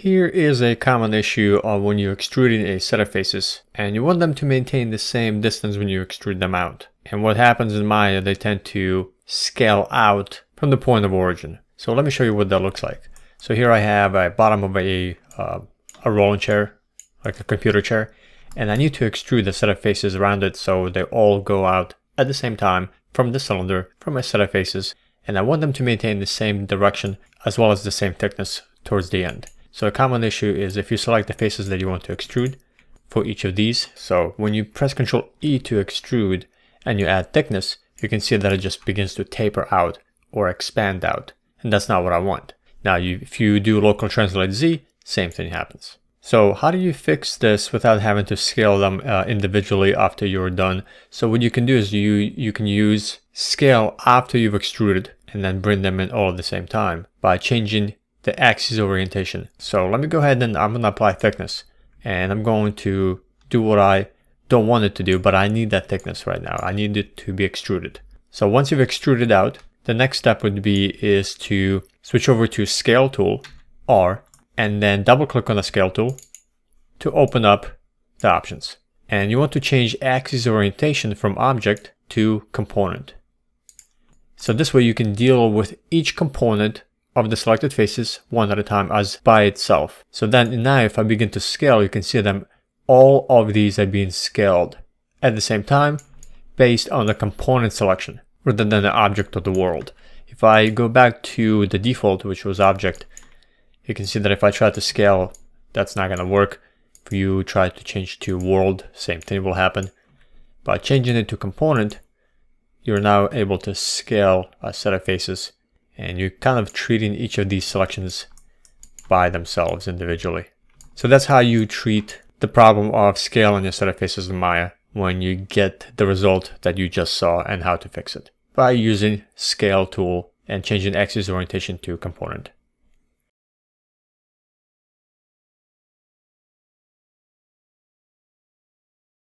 Here is a common issue of when you're extruding a set of faces and you want them to maintain the same distance when you extrude them out. And what happens in Maya, they tend to scale out from the point of origin. So let me show you what that looks like. So here I have a bottom of a, uh, a rolling chair, like a computer chair, and I need to extrude a set of faces around it so they all go out at the same time from the cylinder, from a set of faces, and I want them to maintain the same direction as well as the same thickness towards the end. So a common issue is if you select the faces that you want to extrude for each of these. So when you press Ctrl E to extrude and you add thickness, you can see that it just begins to taper out or expand out. And that's not what I want. Now, you, if you do local translate Z, same thing happens. So how do you fix this without having to scale them uh, individually after you're done? So what you can do is you, you can use scale after you've extruded and then bring them in all at the same time by changing the axis orientation. So let me go ahead and I'm going to apply thickness and I'm going to do what I don't want it to do, but I need that thickness right now. I need it to be extruded. So once you've extruded out, the next step would be is to switch over to scale tool R and then double click on the scale tool to open up the options. And you want to change axis orientation from object to component. So this way you can deal with each component of the selected faces one at a time as by itself. So then now if I begin to scale, you can see them all of these are being scaled at the same time based on the component selection rather than the object of the world. If I go back to the default, which was object, you can see that if I try to scale, that's not going to work. If you try to change to world, same thing will happen. By changing it to component, you're now able to scale a set of faces and you're kind of treating each of these selections by themselves individually. So that's how you treat the problem of scaling your set of faces in Maya when you get the result that you just saw and how to fix it by using scale tool and changing axis orientation to component.